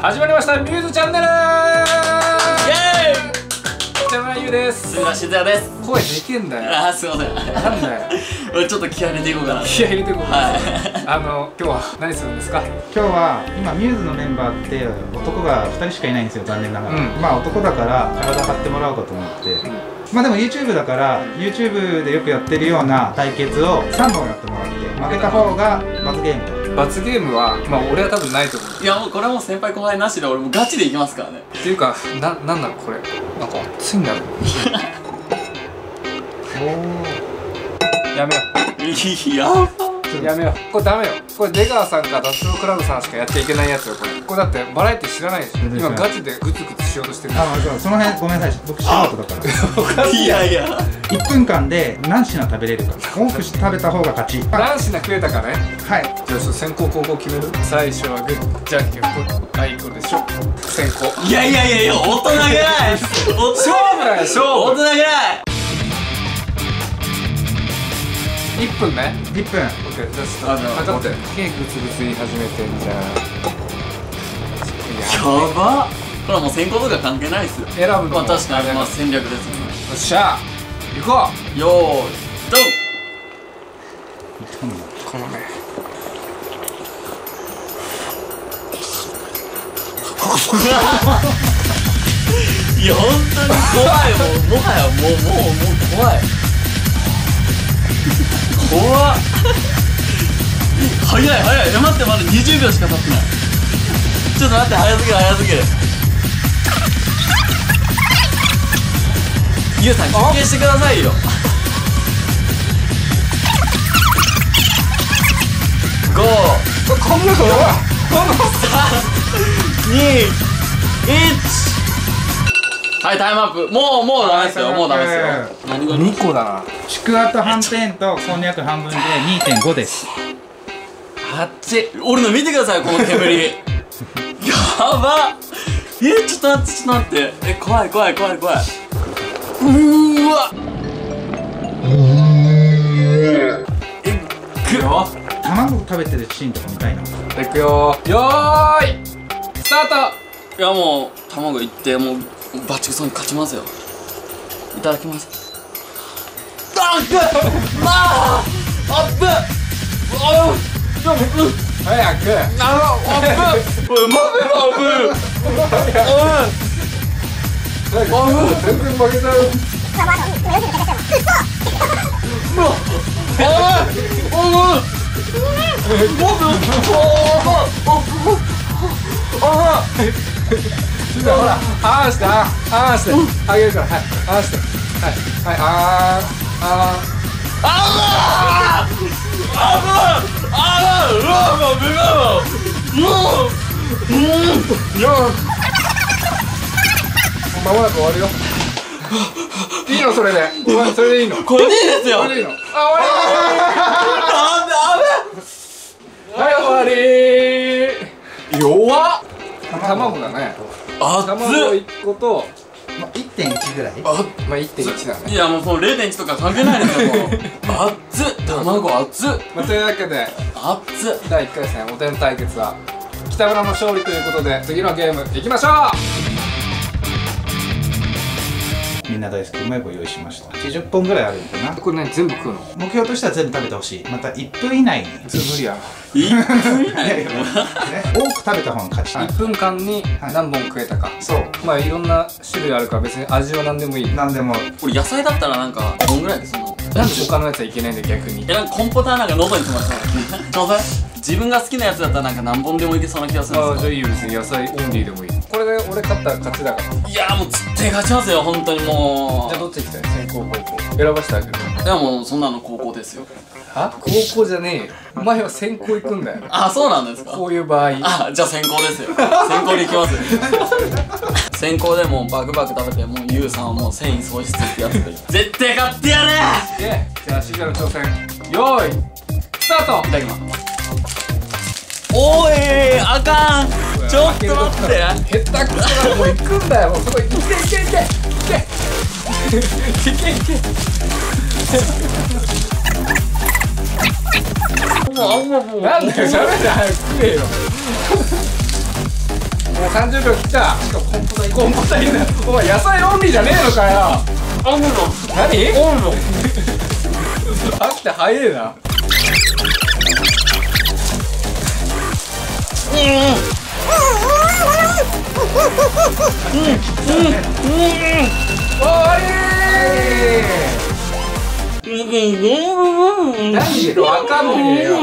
始まりましたミューズチャンネル。イエ北村優です。ーイすみません、静也です。声でけんだよ。あー、すいません。なんだよ。俺ちょっと気合い入れていこうかな。気合い入れてこうはい。あの今日は何するんですか？今日は今ミューズのメンバーって男が2人しかいないんですよ残念ながら、うん。まあ男だから体張ってもらおうかと思って、まあでも YouTube だから YouTube でよくやってるような対決を3本やってもらって負けた方が罰ゲーム罰ゲームはまあ俺は多分ないと思う。いや、もうこれはもう先輩後輩なしで俺もうガチでいきますからね。っていうかななんだろうこれ。なんか熱いんだろやめよ いやば。うやめよう。これダメよ。これ出川さんかダチョウ倶楽部さんしかやっちゃいけないやつよこれ。これだってバラエティ知らないでしょ。今ガチでグツグツしようとしてるあまあそうその辺ごめんなさい。僕素人だから。い。やいや。1分間で何品食べれるか。多く食べた方が勝ち。は何品食えたかね。い。じゃあ先行後攻決める？最初はグーじゃんけんぽいでしょ。先行いやいやいやいや、大人げない。大 人勝負だよ勝負。大人げない。1分ね。1分。OK じゃああの測って。ケーキグツグツ言い始めてんじゃん。やば。これはもう先行とか関係ないっすよ。選ぶのもまあ確かに、まあよ戦略ですね。っしゃ。行こよーい、ドン。うこのね いや、本当に怖い。もう、もはや、もう、もう、もう怖い。怖っ。早い、早い。いや、待って、まだ20秒しか経ってない。ちょっと待って、早すぎる、早すぎる。ゆうさん、休憩してくださいよ。5、こんなのは2、1。はい、タイムアップ。もう、もうダメですよ。もうダメですよ。何が2個だな。ちくわとはんぺんとこんにゃく半分で2.5です。あっち俺の見てくださいこの煙。やば。えちょっと待ってちょっと待って。え怖い怖い怖い怖い。うーわ。えぐよ。卵食べてるシーンとか見たいな。いくよ。よーい。スタートいやもう卵いってもうバチクソに勝ちますよ。いただきます。あっぶあーあっぶあっ早くああっぶおい待てろあぶ全然負けたよほらあーしてあーあーしてあげるからはいあーしてはいはいあーああぶあぶあぶうわもう目がもうーよーまもなく。終わるよいいのそれでそれでいいのこれでいいですよそれでいいのあ終わりあはい終わり弱っ卵だね。ぶあ卵ぶ1個とまあ、1.1ぐらい？まあ1.1だね。いやもうその0.1とか関係ないですよもう。熱っ。卵熱っ。まあというわけで熱っ。第1回戦おでん対決は北村の勝利ということで次のゲームいきましょうみんな大好き。うまい棒用意しました。80本ぐらいあるのかな。これね全部食うの？目標としては全部食べてほしい。また1分以内に普通無理やいいね多く食べた方が勝ち、1分間にはい。何本食えたか。そう。まあいろんな種類あるから別に味は何でもいい。なんでも。これ野菜だったらなんか5本ぐらいですよなんで他のやつはいけないんだよ逆に。えなんかコンポターなんか喉に詰まってますちょうだい自分が好きなやつだったらなんか何本でもいけそうな気がするんですよ。ああじゃあいいよ別に野菜オンリーでもいいこれで俺勝ったら勝ちだから。いやもう絶対勝ちますよ本当にもう。じゃあどっち行きたい？先行後攻選ばしてあげるいやもうそんなの高校ですよ。は？高校じゃねえよ。お前は先行行くんだよ。あそうなんですか？こういう場合。あじゃあ先行ですよ。先行で行きます 先行でもうバクバク食べてもうユウさんはもう繊維喪失ってやつで。絶対勝ってやるでじゃあシガの挑戦。よーい。スタート。いただきます。おいあかんちょっと待って。へったくそだもう行くんだよ。もうそこ行け行け行け行け。行け行けもうあんまもうなんだよ喋って早く食えよう30秒切った。しかもコンポタいいコンポタいいんだ。よお前野菜オンリーじゃねえのかよ。あんの？何？おんの。飽きて早えな。終わり何しろわかんねえよ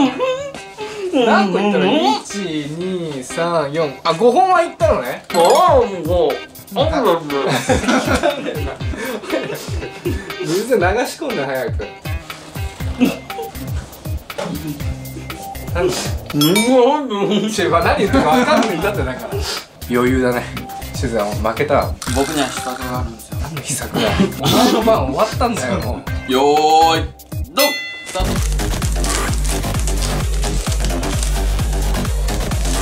何個いったの1234あ5本はいったのね水流し込んで早くなんだシェフは何言ってるか分かんないんだってだから余裕だね。シズはもう負けた？わ僕には秘策があるんですよ。何の秘策だよ。お前の番終わったんだよもう。よーいドン！スタート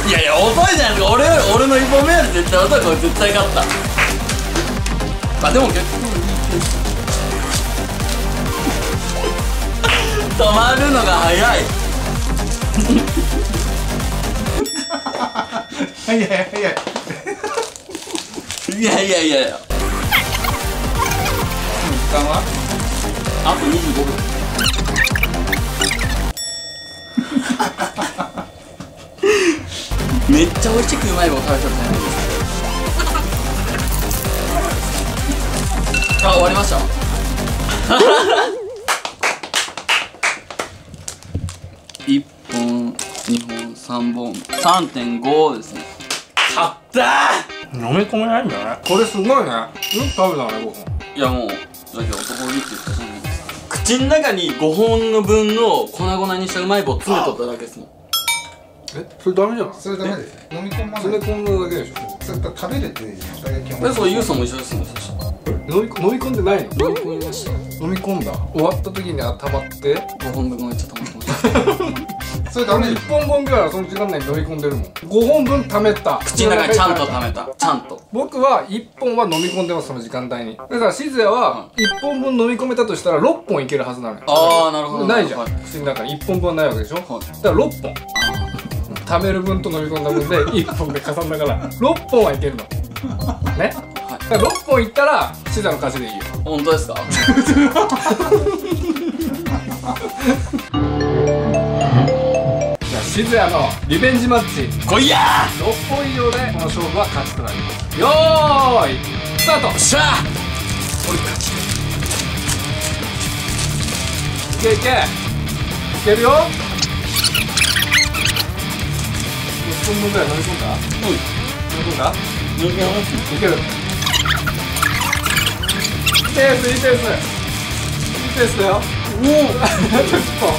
いやいや遅いじゃないですか。俺俺の一本目より絶対遅いこれ絶対勝った。あでも結構いいペース止まるのが早い早い早いいや。いやいやいや。時間は？あと25秒めっちゃ美味しくうまい棒食べてるじゃないであ終わりました？1本2本3本。3.5ですね勝った飲み込めないんだね。これすごいね。よく食べたね5本いやもうだけど男気って言ったじゃないですか。口の中に5本の分の粉々にしたうまい棒詰めとっただけですもん。えそれダメじゃない？それダメです。飲み込まない。詰め込んだだけでしょ。それと食べるってそれが基本えそうユウさんも一緒ですもんそしたら飲み飲み込んでないの？飲み込みました。飲み込んだ。終わった時には溜まって？5本分がめっちゃ溜まってましたそれダメです。1本分ぐらいはその時間内に飲み込んでるもん。5本分溜めた。口の中にちゃんと溜めた。ちゃんと。僕は1本は飲み込んでますその時間帯に。だから静也は1本分飲み込めたとしたら6本いけるはずなのよ。ああなるほど。ないじゃん、はい口の中に。1本分はないわけでしょ、はい。だから6本。貯める分と飲み込んだ分で 1本で加算だから6本はいけるの。ね、だから6本いったら静也の勝ちでいいよ。本当ですか？じゃあ静也のリベンジマッチ。来いや6本以上でこの勝負は勝ちとなります。よーいスタート。ーしゃあ俺勝ち。いけいけ。いけるよ。1分分ぐらい飲み込んだ？うん。飲み込んだ？人間はいける。いいペースいいペース。いいペースだよ。もうあと1本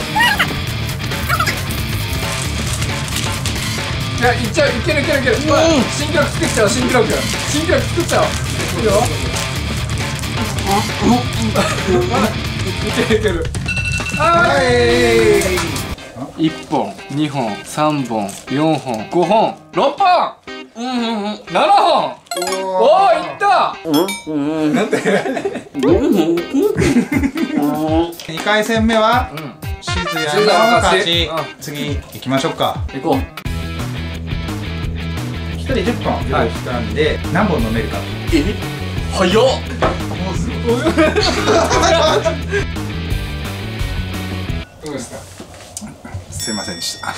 やいっちゃういけるいけるいける、ほら新記録作っちゃおう新記録。新記録作っちゃおう。いいよ。いけるいける。はい。1本2本3本4本5本6本。うんうんうん。7本。おおいった。うんなんで？2回戦目はうん。のの勝ち。うん次行きましょうか。行こう。1人10本用意したんで何本飲めるかえ早っ。どうですか？すいませんでした